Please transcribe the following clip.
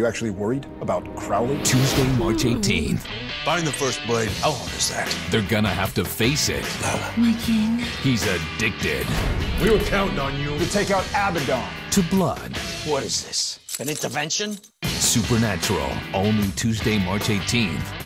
you actually worried about Crowley? Tuesday, March hmm. 18th. Find the first blade. How hard is that? They're gonna have to face it. My king. He's addicted We were counting on you. To take out Abaddon. to blood. What is this? An intervention? Supernatural. All new Tuesday, March 18th.